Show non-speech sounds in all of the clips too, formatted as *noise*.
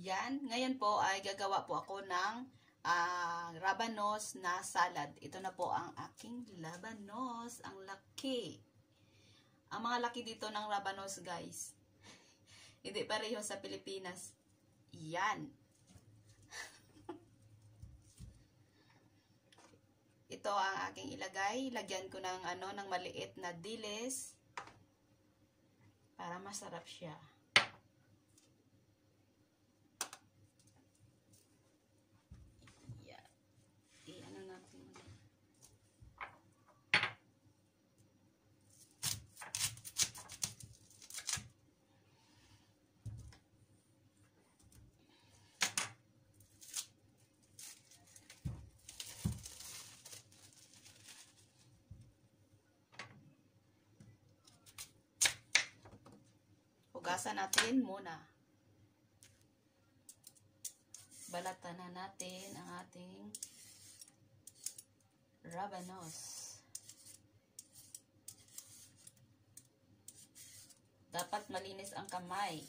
Yan. Ngayon po ay gagawa po ako ng uh, rabanos na salad. Ito na po ang aking labanos. Ang laki. Ang mga laki dito ng rabanos guys. *laughs* Hindi pareho sa Pilipinas. Yan. *laughs* Ito ang aking ilagay. Lagyan ko ng ano ng maliit na dilis para masarap siya. Hugasan natin muna. Balatan na natin ang ating rabanos. Dapat malinis ang kamay.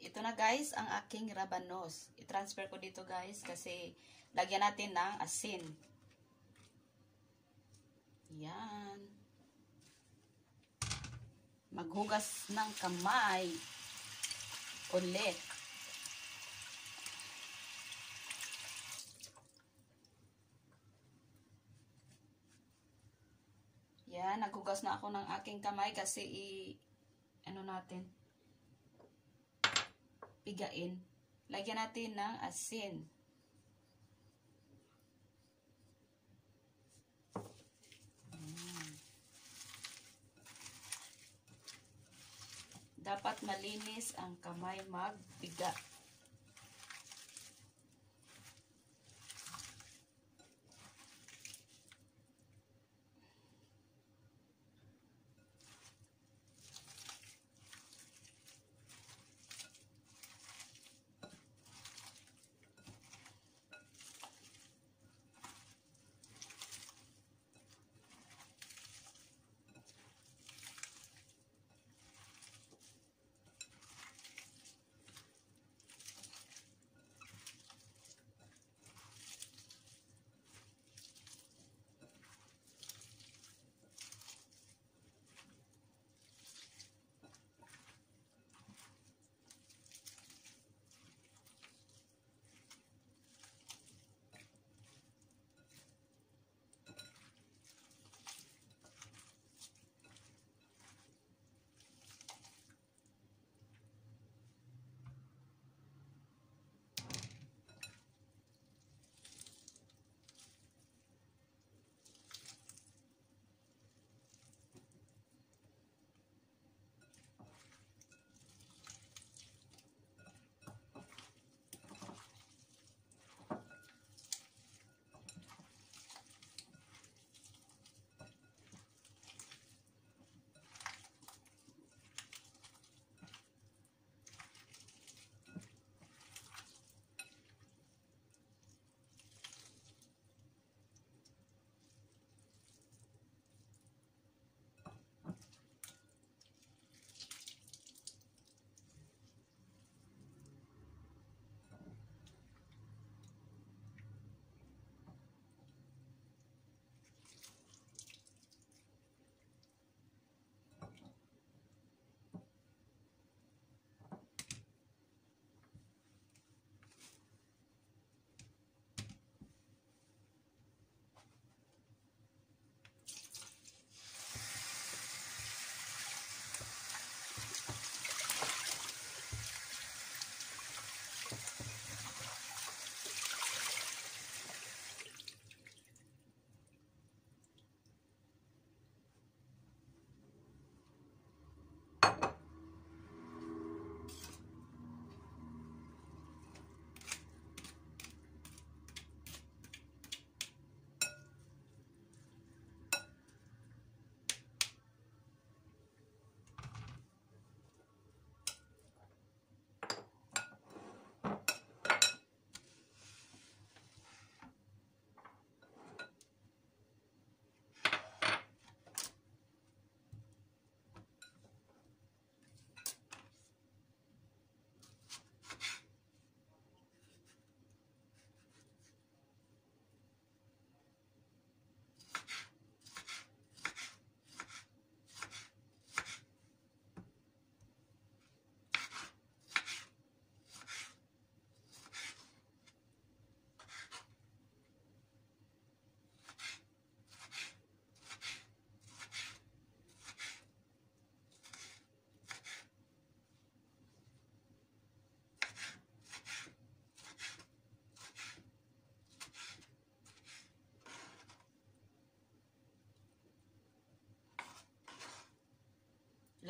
Ito na guys, ang aking rabanos. I-transfer ko dito guys kasi lagyan natin ng asin. Yan. Maghugas ng kamay. Ulit. Yan, naghugas na ako ng aking kamay kasi i ano natin pigain. Lagyan natin ng asin. Dapat malinis ang kamay magpiga.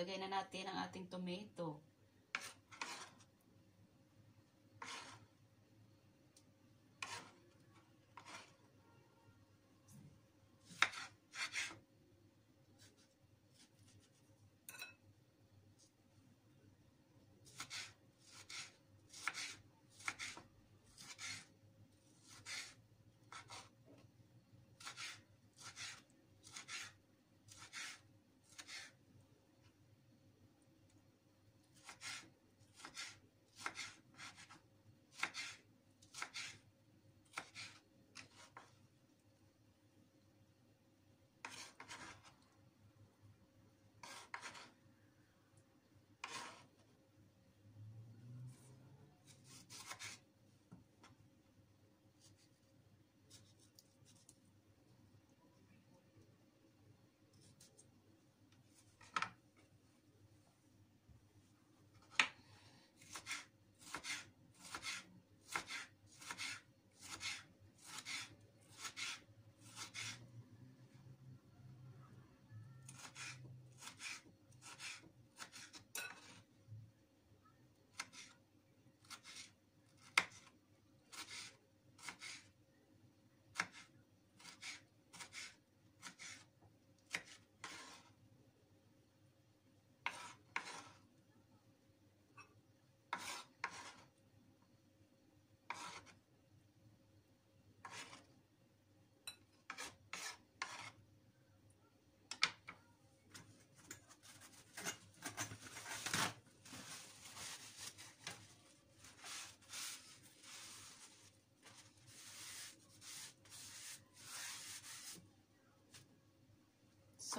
Lagay na natin ang ating tomato.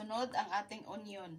Sunod ang ating onion.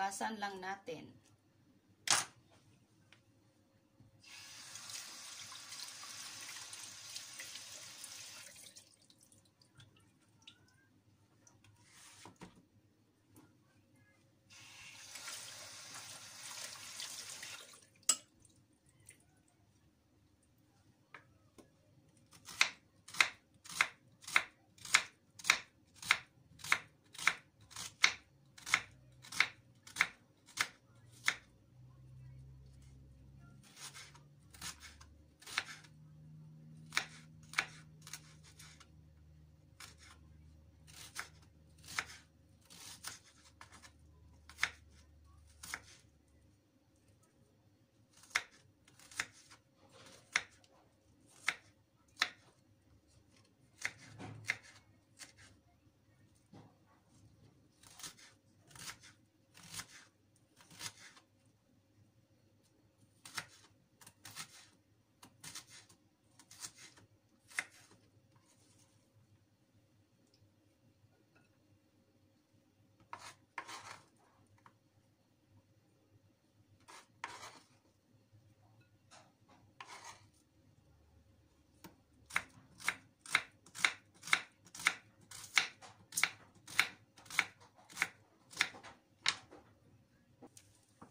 Hugasan lang natin.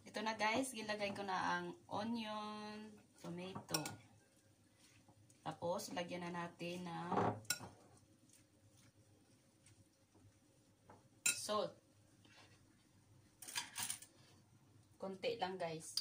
Ito na guys, gilagay ko na ang onion, tomato. Tapos, lagyan na natin ng salt. Konti lang guys.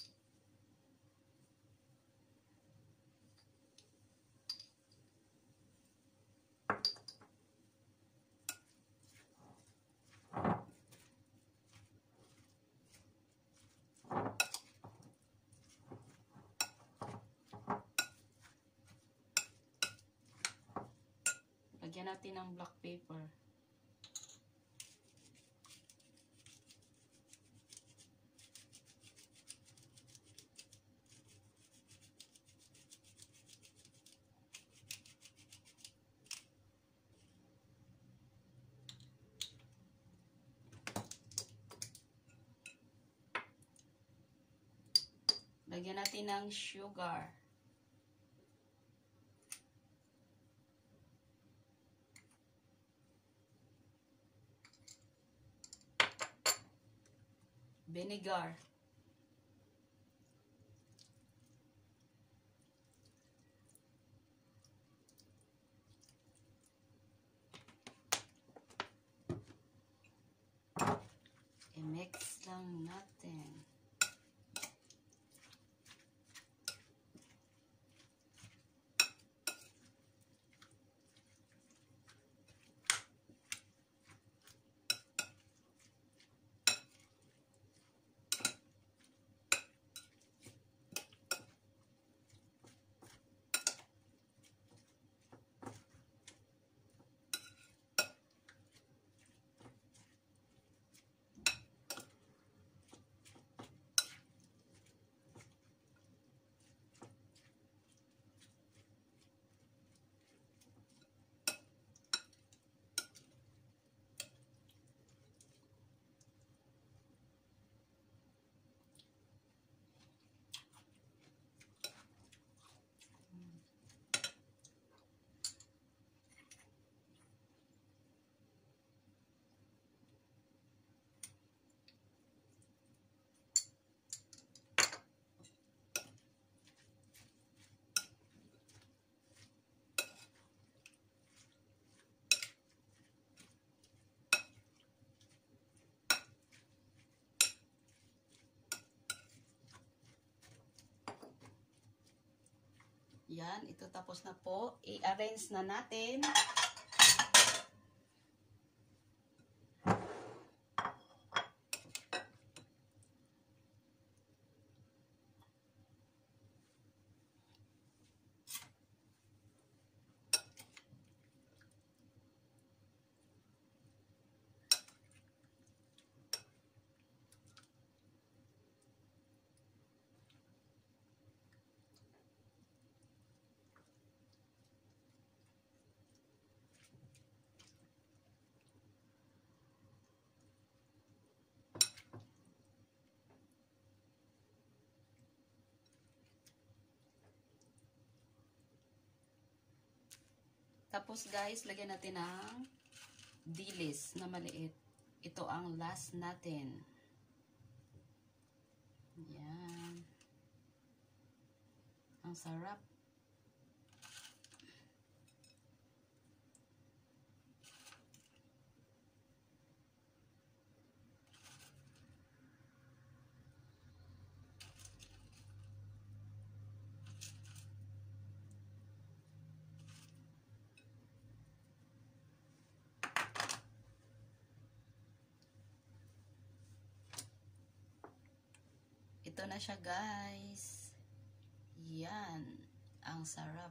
Lagyan natin ng black paper. Lagyan natin ng sugar. Vinegar. Yan, ito tapos na po. I-arrange na natin. Tapos guys, lagyan natin ng dilis na maliit. Ito ang last natin. Yan. Ang sarap. Ito na siya guys. Yan. Ang sarap.